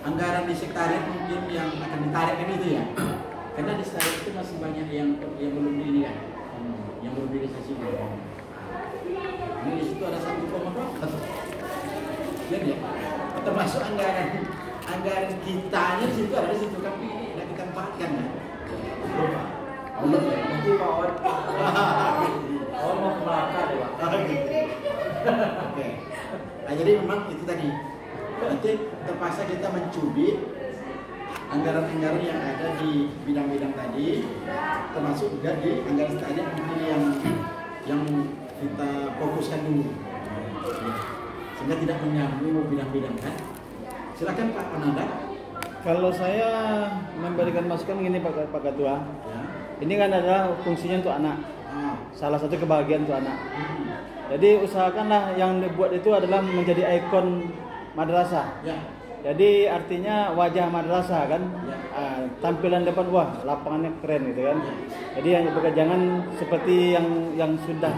anggaran di sekretariat mungkin yang akan ditarik kan itu ya. Karena di sekretariat itu masih banyak yang yang belum ini kan, yang belum direalisasikan. Ini di situ ada satu koma berapa? Lihat ya, termasuk anggaran anggaran kitanya di situ ada di situ tapi ini tidak kita empatkan kan. Allah ya. Nanti Pak Wan, Wan mau ke Melaka deh Pak. Oke. Nah, jadi memang itu tadi. Nanti terpaksa kita mencubit anggaran-anggaran yang ada di bidang-bidang tadi, termasuk juga di anggaran tadi mungkin yang yang kita fokuskan dulu. Sehingga tidak menyambung bidang-bidang kan. Silakan Pak Ananda. Kalau saya memberikan masukan gini Pak, Pak Ketua, Ya. ini kan adalah fungsinya untuk anak. Ah. Salah satu kebahagiaan untuk anak. Hmm. Jadi usahakanlah yang dibuat itu adalah menjadi ikon madrasah. Ya. Jadi artinya wajah madrasah kan, Ya. Ah, tampilan depan wah lapangannya keren gitu kan. Jadi yang jangan seperti yang yang sudah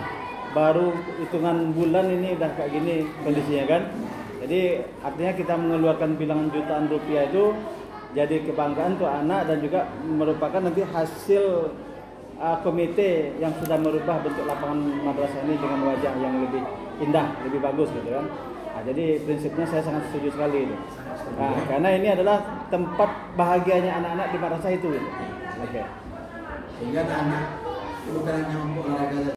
baru hitungan bulan ini udah kayak gini kondisinya kan. Jadi artinya kita mengeluarkan bilangan jutaan rupiah itu jadi kebanggaan untuk anak dan juga merupakan nanti hasil uh, komite yang sudah merubah bentuk lapangan madrasah ini dengan wajah yang lebih indah, lebih bagus gitu kan. Nah, jadi prinsipnya saya sangat setuju sekali itu. Nah, karena ini adalah tempat bahagianya anak-anak di madrasah itu. Oke. Sehingga anak bukan hanya untuk olahraga